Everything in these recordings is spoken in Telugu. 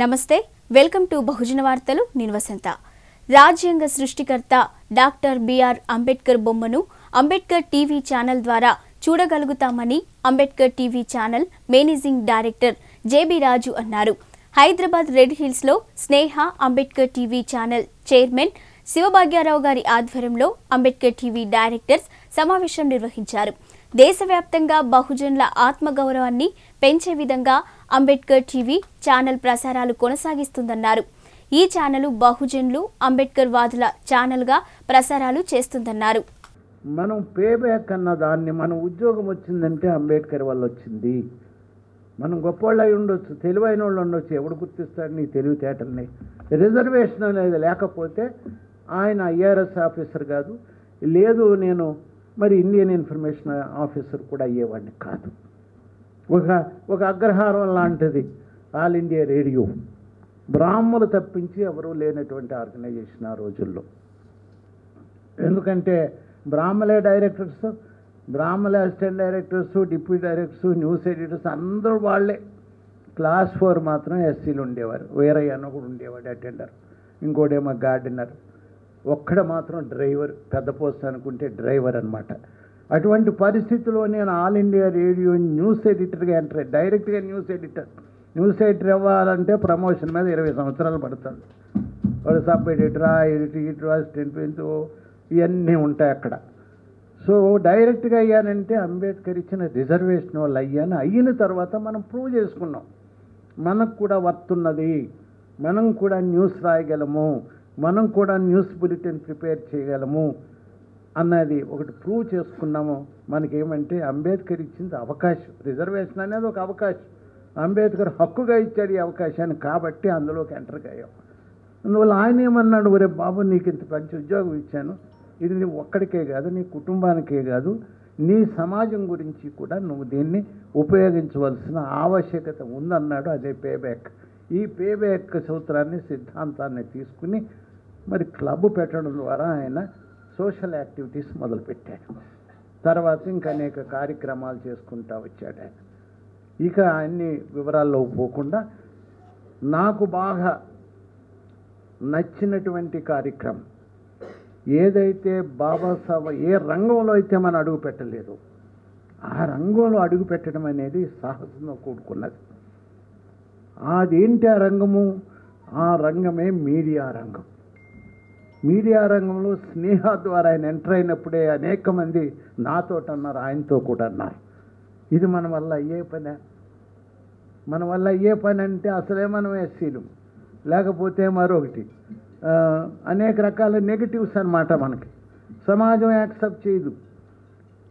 నమస్తే వెల్కమ్ టు బహుజన వార్తలు నేను వసంత. రాజ్యాంగ సృష్టికర్త డాక్టర్ బిఆర్ అంబేద్కర్ బొమ్మను అంబేద్కర్ టీవీ ఛానల్ ద్వారా చూడగలుగుతామని Ambedkar TV channel managing director J B Raju అన్నారు. హైదరాబాద్ రెడ్ హిల్స్లో Sneha Ambedkar TV channel chairman Sivabhagyarao గారి ఆధ్వర్యంలో అంబేద్కర్ టీవీ డైరెక్టర్స్ సమావేశం నిర్వహించారు. దేశవ్యాప్తంగా బహుజనుల ఆత్మగౌరవాన్ని పెంచే విధంగా అంబేద్కర్ టీవీ ఛానల్ ప్రసారాలు కొనసాగిస్తుందన్నారు. ఈ ఛానల్ బహుజనులు అంబేద్కర్ వాదుల ఛానల్గా ప్రసారాలు చేస్తుందన్నారు. మనం పేబ్యాక్ అన్న దాన్ని మన ఉద్యోగం వచ్చిందంటే అంబేద్కర్ వల్ల వచ్చింది. మనం గొప్పవాళ్ళు అయి ఉండొచ్చు తెలివైన వాళ్ళు ఉండొచ్చు ఎవడు గుర్తిస్తాడు నీ తెలివితేటల్ని? రిజర్వేషన్ అనేది లేకపోతే ఆయన ఐఆర్ఎస్ ఆఫీసర్ కాదు. లేదు నేను మరి ఇండియన్ ఇన్ఫర్మేషన్ ఆఫీసర్ కూడా అయ్యేవాడిని కాదు. ఒక ఒక అగ్రహారం లాంటిది. ఆల్ ఇండియా రేడియో బ్రాహ్మలు తప్పించి ఎవరూ లేనటువంటి ఆర్గనైజేషన్ ఆ రోజుల్లో. ఎందుకంటే బ్రాహ్మలే directors బ్రాహ్మలే assistant directors deputy directors news editors అందరూ వాళ్ళే. క్లాస్ ఫోర్ మాత్రం ఎస్సీలు ఉండేవారు. వేరే అన్న కూడా ఉండేవాడు అటెండర్ ఇంకోటేమో గార్డెనర్. ఒక్కడ మాత్రం డ్రైవర్ పెద్ద పోస్ట్ అనుకుంటే డ్రైవర్ అనమాట అటువంటి పరిస్థితిలో నేను ఆల్ ఇండియా రేడియో న్యూస్ ఎడిటర్గా ఎంటర్ డైరెక్ట్గా న్యూస్ ఎడిటర్. న్యూస్ ఎడిటర్ అవ్వాలంటే ప్రమోషన్ మీద ఇరవై సంవత్సరాలు పడుతుంది. వాడు సబ్ ఎడిటరా ఎడిటర్ అసిస్టెంట్ పెంచు ఇవన్నీ ఉంటాయి అక్కడ. సో డైరెక్ట్గా అయ్యానంటే అంబేద్కర్ ఇచ్చిన రిజర్వేషన్ వాళ్ళు అయ్యాను. అయిన తర్వాత మనం ప్రూవ్ చేసుకున్నాం. మనకు కూడా వర్తున్నది మనం కూడా న్యూస్ రాయగలము. మనం కూడా న్యూస్ బులెటిన్ ప్రిపేర్ చేయగలము అన్నది ఒకటి ప్రూవ్ చేసుకున్నాము. మనకేమంటే అంబేద్కర్ ఇచ్చింది అవకాశం. రిజర్వేషన్ అనేది ఒక అవకాశం. అంబేద్కర్ హక్కుగా ఇచ్చాడు ఈ అవకాశాన్ని కాబట్టి అందులోకి ఎంటర్ అయ్యాం. అందువల్ల ఆయన ఏమన్నాడు ఒరే బాబు నీకు ఇంత మంచి ఉద్యోగం ఇచ్చాను. ఇది నీ ఒక్కడికే కాదు నీ కుటుంబానికే కాదు. నీ సమాజం గురించి కూడా నువ్వు దీన్ని ఉపయోగించవలసిన ఆవశ్యకత ఉందన్నాడు అదే పేబ్యాక్ ఈ పేబ్యాక్ సూత్రాన్ని సిద్ధాంతాన్ని తీసుకుని మరి క్లబ్ పెట్టడం ద్వారా ఆయన సోషల్ యాక్టివిటీస్ మొదలుపెట్టాడు. తర్వాత ఇంకా అనేక కార్యక్రమాలు చేసుకుంటా వచ్చాడు ఆయన. ఇక అన్ని వివరాల్లో పోకుండా నాకు బాగా నచ్చినటువంటి కార్యక్రమం ఏదైతే బాబాసాహెబ్ ఏ రంగంలో అయితే మనం అడుగు పెట్టలేదు ఆ రంగంలో అడుగు పెట్టడం అనేది సాహసంతో కూడుకున్నది. అదేంటి ఆ రంగము? ఆ రంగమే మీడియా రంగం. మీడియా రంగంలో స్నేహ ద్వారా ఆయన ఎంటర్ అయినప్పుడే అనేక మంది నాతో అన్నారు ఆయనతో కూడా అన్నారు. ఇది మన వల్ల అయ్యే పనే. మన వల్ల అయ్యే పని అంటే అసలే మనం ఎస్సీలు. లేకపోతే మరొకటి. అనేక రకాల నెగిటివ్స్ అన్నమాట మనకి. సమాజం యాక్సెప్ట్ చేయదు.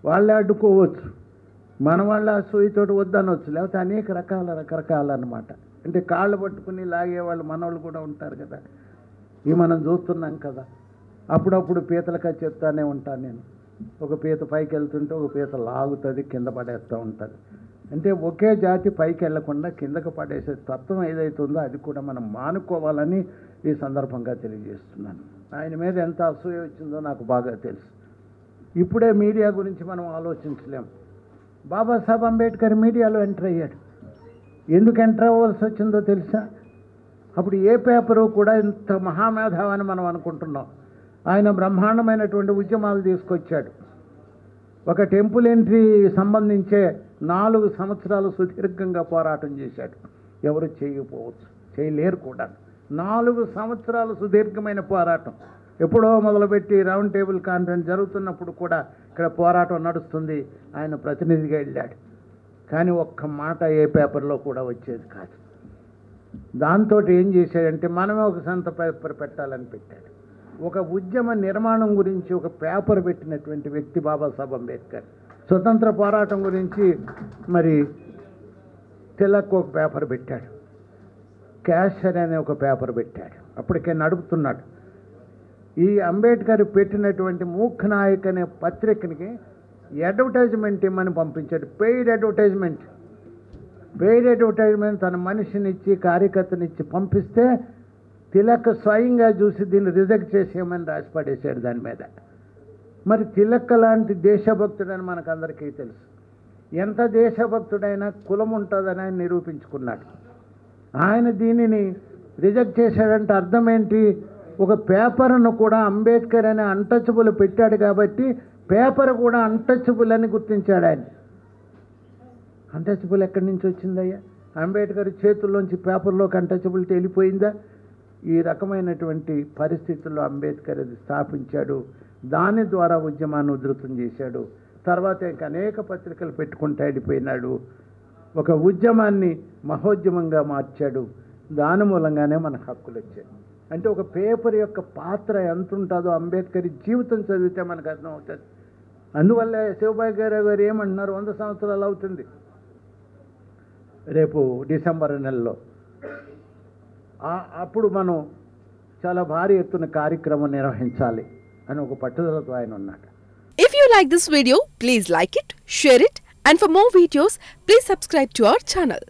వాళ్ళే అడ్డుకోవచ్చు. మన వాళ్ళ సూయితోటి వద్దనవచ్చు లేకపోతే అనేక రకాల రకరకాల అన్నమాట. అంటే కాళ్ళు పట్టుకుని లాగేవాళ్ళు మనవాళ్ళు కూడా ఉంటారు కదా. ఇవి మనం చూస్తున్నాం కదా. అప్పుడప్పుడు పీతలకా చెప్తానే ఉంటాను నేను. ఒక పీత పైకి వెళ్తుంటే ఒక పీత లాగుతుంది కింద పడేస్తూ ఉంటుంది. అంటే ఒకే జాతి పైకి వెళ్ళకుండా కిందకు పడేసే తత్వం ఏదైతుందో అది కూడా మనం మానుకోవాలని ఈ సందర్భంగా తెలియజేస్తున్నాను. ఆయన మీద ఎంత అసూయ వచ్చిందో నాకు బాగా తెలుసు. ఇప్పుడే మీడియా గురించి మనం ఆలోచించలేం. బాబాసాహెబ్ అంబేద్కర్ మీడియాలో ఎంటర్ అయ్యాడు. ఎందుకు ఎంటర్ అవ్వాల్సి వచ్చిందో తెలుసా? అప్పుడు ఏ పేపరు కూడా ఇంత మహామేధావని మనం అనుకుంటున్నాం. ఆయన బ్రహ్మాండమైనటువంటి ఉద్యమాలు తీసుకొచ్చాడు. ఒక టెంపుల్ ఎంట్రీ సంబంధించే నాలుగు సంవత్సరాలు సుదీర్ఘంగా పోరాటం చేశాడు. ఎవరు చేయకపోవచ్చు చేయలేరు కూడా. నాలుగు సంవత్సరాలు సుదీర్ఘమైన పోరాటం. ఎప్పుడో మొదలుపెట్టి రౌండ్ టేబుల్ కాన్ఫరెన్స్ జరుగుతున్నప్పుడు కూడా ఇక్కడ పోరాటం నడుస్తుంది. ఆయన ప్రతినిధిగా వెళ్ళాడు. కానీ ఒక్క మాట ఏ పేపర్లో కూడా వచ్చేది కాదు. దాంతో ఏం చేశాడంటే మనమే ఒక సంత పేపర్ పెట్టాలని పెట్టాడు. ఒక ఉద్యమ నిర్మాణం గురించి ఒక పేపర్ పెట్టినటువంటి వ్యక్తి బాబాసాహెబ్ అంబేద్కర్. స్వతంత్ర పోరాటం గురించి మరి తిలక్ ఒక పేపర్ పెట్టాడు. క్యాషర్ అనే ఒక పేపర్ పెట్టాడు. అప్పటికే నడుపుతున్నాడు. ఈ అంబేద్కర్ పెట్టినటువంటి మూక్ నాయక్ అనే పత్రికనికి అడ్వర్టైజ్మెంట్ ఇమ్మని పంపించాడు? పెయిడ్ అడ్వర్టైజ్మెంట్ పెయిడ్ అడ్వర్టైజ్మెంట్ తన మనిషినిచ్చి కార్యకర్తనిచ్చి పంపిస్తే తిలక్ స్వయంగా చూసి దీన్ని రిజెక్ట్ చేసేయమని రాసి పడేశాడు దాని మీద. మరి తిలక్ లాంటి దేశభక్తుడని మనకందరికీ తెలుసు. ఎంత దేశభక్తుడైనా కులం ఉంటుందని ఆయన నిరూపించుకున్నాడు. ఆయన దీనిని రిజెక్ట్ చేశాడంటే అర్థం ఏంటి ఒక పేపర్ను కూడా అంబేద్కర్ అనే అన్టచబుల్ పెట్టాడు కాబట్టి పేపర్ కూడా అన్టచబుల్ అని గుర్తించాడు ఆయన. అన్టచబుల్ ఎక్కడి నుంచి వచ్చిందయ్యా? అంబేద్కర్ చేతుల్లోంచి పేపర్లోకి అన్టచబిలిటీ వెళ్ళిపోయిందా? ఈ రకమైనటువంటి పరిస్థితుల్లో అంబేద్కర్ అది స్థాపించాడు. దాని ద్వారా ఉద్యమాన్ని ఉధృతం చేశాడు. తర్వాత ఇంకా అనేక పత్రికలు పెట్టుకుంటూ వెళ్ళిపోయినాడు ఒక ఉద్యమాన్ని మహోద్యమంగా మార్చాడు. దాని మూలంగానే మన హక్కులు వచ్చాయి. అంటే ఒక పేపర్ యొక్క పాత్ర ఎంత ఉంటుందో అంబేద్కర్ జీవితం చదివితే మనకు అర్థమవుతుంది. అందువల్ల శివబాయి గారు గారు ఏమంటున్నారు? వంద సంవత్సరాలు అవుతుంది. రేపు డిసెంబర్ నెలలో. అప్పుడు మనం చాలా భారీ ఎత్తున కార్యక్రమం నిర్వహించాలి అని ఒక పట్టుదలతో ఆయన ఉన్నాడు. If you like this video please like it share it and for more videos please subscribe to our channel